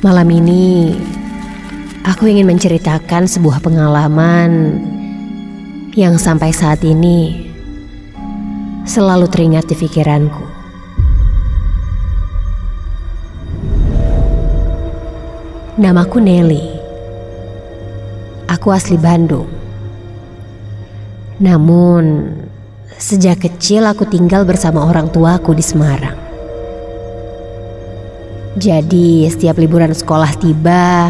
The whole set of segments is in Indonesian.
Malam ini aku ingin menceritakan sebuah pengalaman yang sampai saat ini selalu teringat di pikiranku. Namaku Nelly. Aku asli Bandung. Namun, sejak kecil aku tinggal bersama orang tuaku di Semarang. Jadi, setiap liburan sekolah tiba,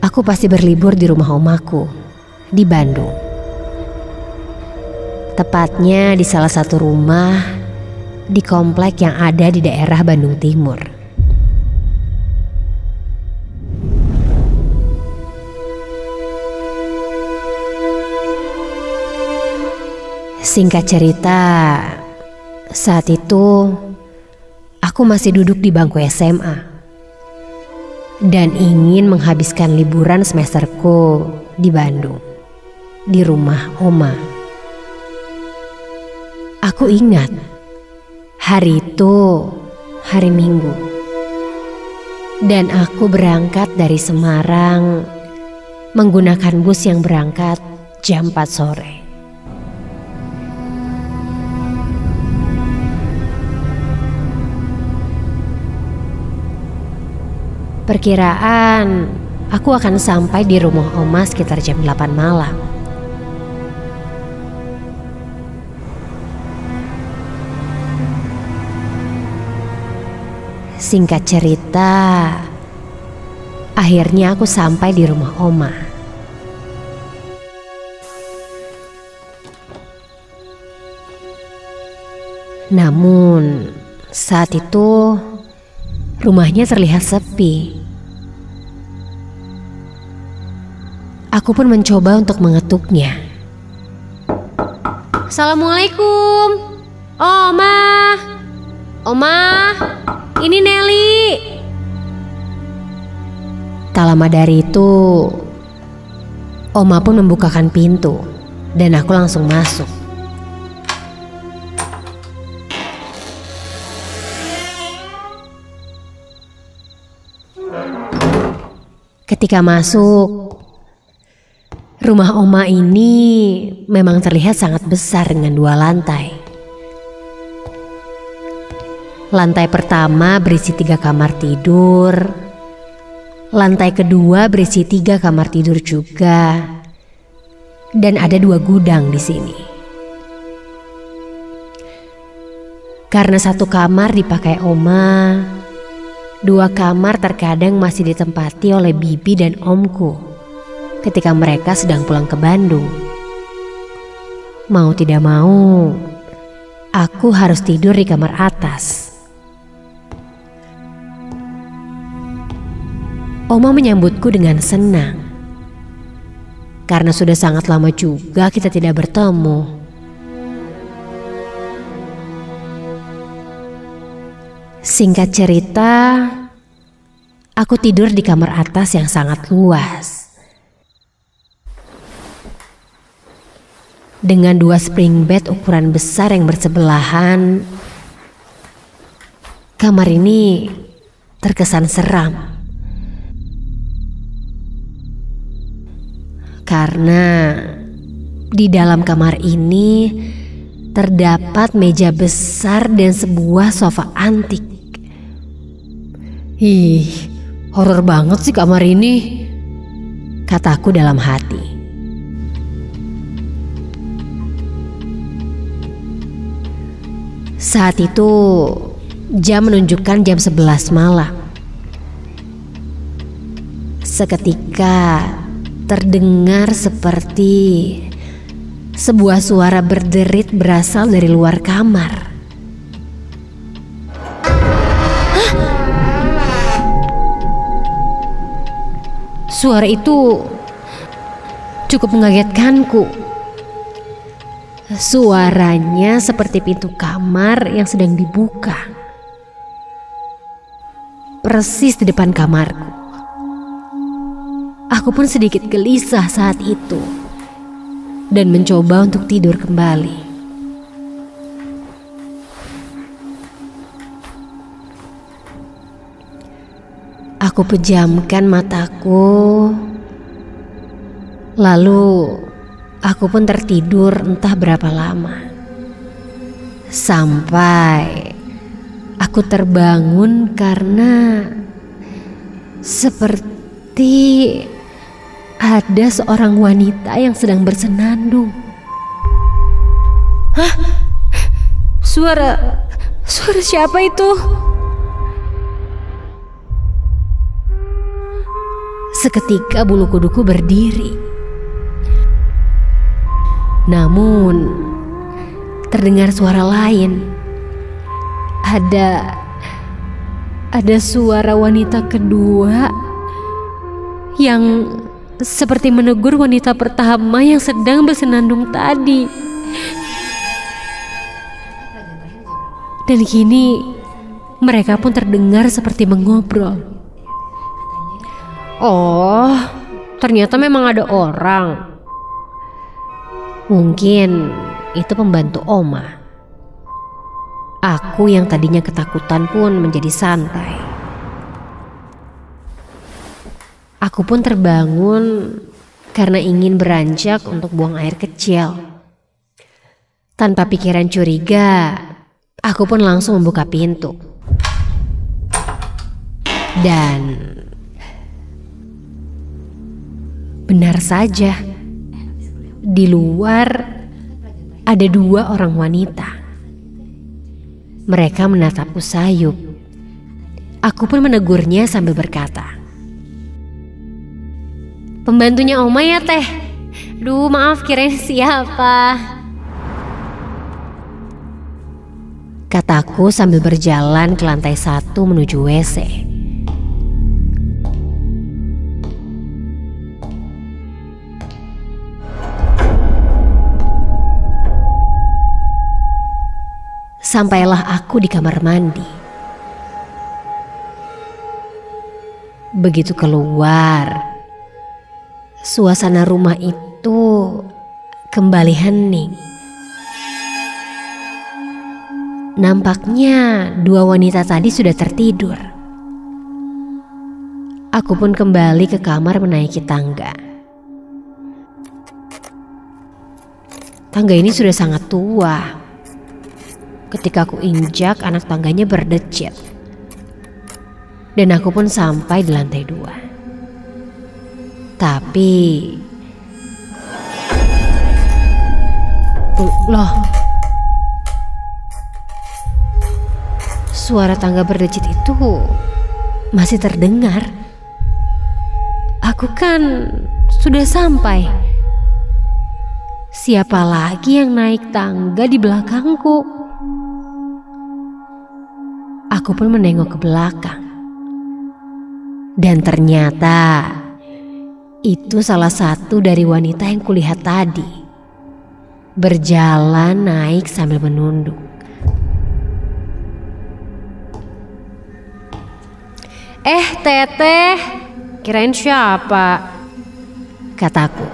aku pasti berlibur di rumah omaku di Bandung. Tepatnya di salah satu rumah di komplek yang ada di daerah Bandung Timur. Singkat cerita, saat itu aku masih duduk di bangku SMA dan ingin menghabiskan liburan semesterku di Bandung, di rumah Oma. Aku ingat hari itu hari Minggu, dan aku berangkat dari Semarang menggunakan bus yang berangkat jam 4 sore. Perkiraan aku akan sampai di rumah Oma sekitar jam 8 malam. Singkat cerita, akhirnya aku sampai di rumah Oma. Namun, saat itu Rumahnya terlihat sepi. Aku pun mencoba untuk mengetuknya. Assalamualaikum. Oma. Oma, ini Nelly. Tak lama dari itu, Oma pun membukakan pintu dan aku langsung masuk. Ketika masuk, rumah Oma ini memang terlihat sangat besar dengan dua lantai. Lantai pertama berisi tiga kamar tidur, lantai kedua berisi tiga kamar tidur juga, dan ada dua gudang di sini. Karena satu kamar dipakai Oma, Dua kamar terkadang masih ditempati oleh bibi dan omku ketika mereka sedang pulang ke Bandung. Mau tidak mau, aku harus tidur di kamar atas. Oma menyambutku dengan senang. Karena sudah sangat lama juga kita tidak bertemu. Singkat cerita, aku tidur di kamar atas yang sangat luas. Dengan dua spring bed ukuran besar yang bersebelahan, kamar ini terkesan seram. Karena di dalam kamar ini terdapat meja besar dan sebuah sofa antik. Ih, horor banget sih kamar ini. Kataku dalam hati. Saat itu jam menunjukkan jam 11 malam. Seketika terdengar seperti sebuah suara berderit berasal dari luar kamar. Suara itu cukup mengagetkanku. Suaranya seperti pintu kamar yang sedang dibuka. Persis di depan kamarku. Aku pun sedikit gelisah saat itu dan mencoba untuk tidur kembali. Aku pejamkan mataku. Lalu aku pun tertidur entah berapa lama. Sampai aku terbangun karena seperti ada seorang wanita yang sedang bersenandung. Hah? Suara suara siapa itu? Seketika bulu kuduku berdiri. Namun terdengar suara lain. Ada ada suara wanita kedua yang seperti menegur wanita pertama yang sedang bersenandung tadi. Dan kini mereka pun terdengar seperti mengobrol. Oh, ternyata memang ada orang. Mungkin itu pembantu Oma. Aku yang tadinya ketakutan pun menjadi santai. Aku pun terbangun karena ingin beranjak untuk buang air kecil. Tanpa pikiran curiga, aku pun langsung membuka pintu. Dan Benar saja, di luar ada dua orang wanita. Mereka menatapku sayup. Aku pun menegurnya sambil berkata, Pembantunya Oma ya teh. Duh maaf kirain siapa. Kataku sambil berjalan ke lantai satu menuju WC. Sampailah aku di kamar mandi. Begitu keluar, suasana rumah itu kembali hening. Nampaknya dua wanita tadi sudah tertidur. Aku pun kembali ke kamar menaiki tangga. Tangga ini sudah sangat tua Ketika aku injak, anak tangganya berdecit. Dan aku pun sampai di lantai dua. Tapi... Loh, suara tangga berdecit itu masih terdengar. Aku kan sudah sampai. Siapa lagi yang naik tangga di belakangku? Aku pun menengok ke belakang. Dan ternyata itu salah satu dari wanita yang kulihat tadi. Berjalan naik sambil menunduk. Eh, Teteh, kirain siapa? Kataku.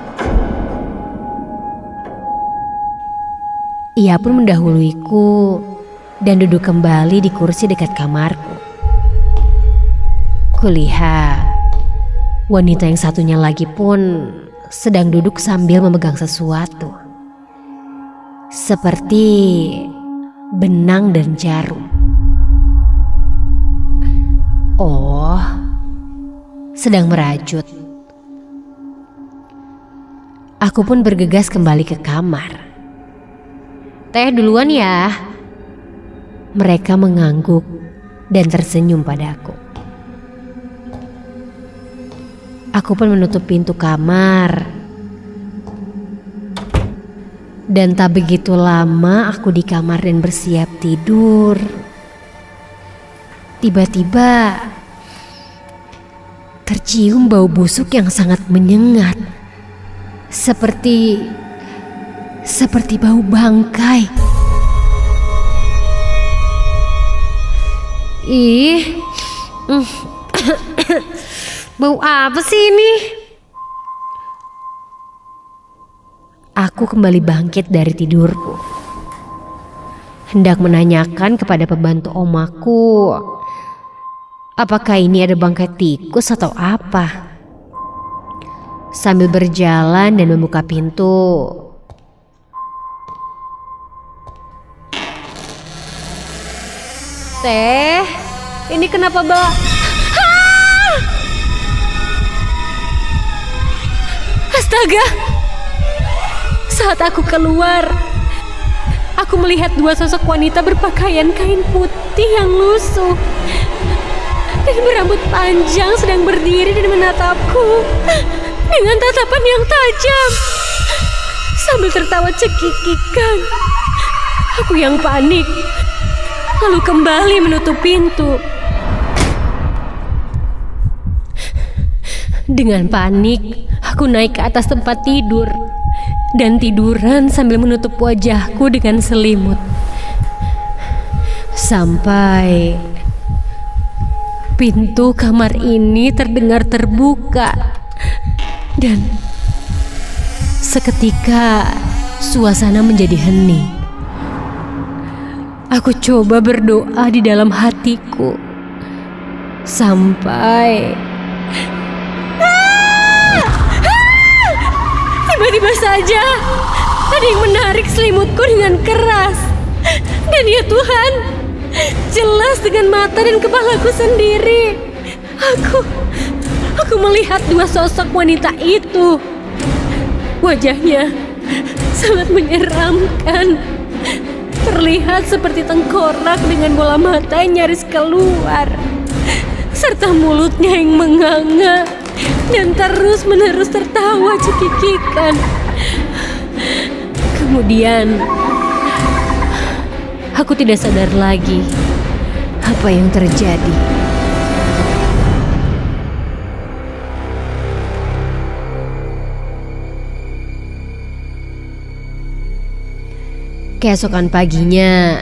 Ia pun mendahuluiku dan duduk kembali di kursi dekat kamarku. Kulihat wanita yang satunya lagi pun sedang duduk sambil memegang sesuatu. Seperti benang dan jarum. Oh, sedang merajut. Aku pun bergegas kembali ke kamar. Teh duluan ya, mereka mengangguk dan tersenyum padaku. Aku pun menutup pintu kamar. Dan tak begitu lama aku di kamar dan bersiap tidur. Tiba-tiba tercium bau busuk yang sangat menyengat. Seperti seperti bau bangkai. Ih, mm. bau apa sih ini? Aku kembali bangkit dari tidurku. Hendak menanyakan kepada pembantu omaku Apakah ini ada bangkai tikus atau apa? Sambil berjalan dan membuka pintu, Teh, ini kenapa bawa? Astaga! Saat aku keluar, aku melihat dua sosok wanita berpakaian kain putih yang lusuh dan berambut panjang sedang berdiri dan menatapku dengan tatapan yang tajam sambil tertawa cekikikan. Aku yang panik, lalu kembali menutup pintu. Dengan panik, aku naik ke atas tempat tidur dan tiduran sambil menutup wajahku dengan selimut. Sampai pintu kamar ini terdengar terbuka dan seketika suasana menjadi hening. Aku coba berdoa di dalam hatiku sampai Tiba-tiba saja ada yang menarik selimutku dengan keras. Dan ya Tuhan, jelas dengan mata dan kepalaku sendiri. Aku, aku melihat dua sosok wanita itu. Wajahnya sangat menyeramkan. Terlihat seperti tengkorak dengan bola mata yang nyaris keluar. Serta mulutnya yang menganga dan terus-menerus tertawa cekikikan. Kemudian aku tidak sadar lagi apa yang terjadi. Keesokan paginya,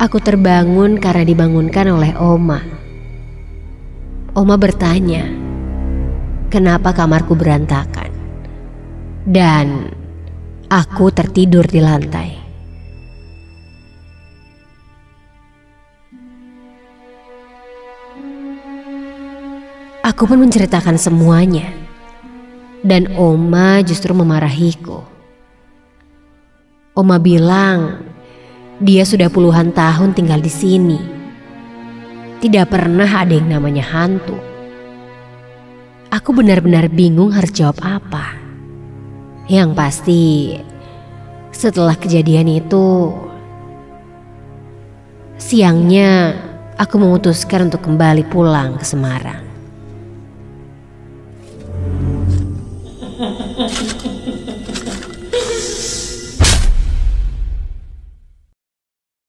aku terbangun karena dibangunkan oleh Oma. Oma bertanya, kenapa kamarku berantakan. Dan aku tertidur di lantai. Aku pun menceritakan semuanya. Dan Oma justru memarahiku. Oma bilang dia sudah puluhan tahun tinggal di sini. Tidak pernah ada yang namanya hantu. Aku benar-benar bingung harus jawab apa. Yang pasti, setelah kejadian itu, siangnya aku memutuskan untuk kembali pulang ke Semarang.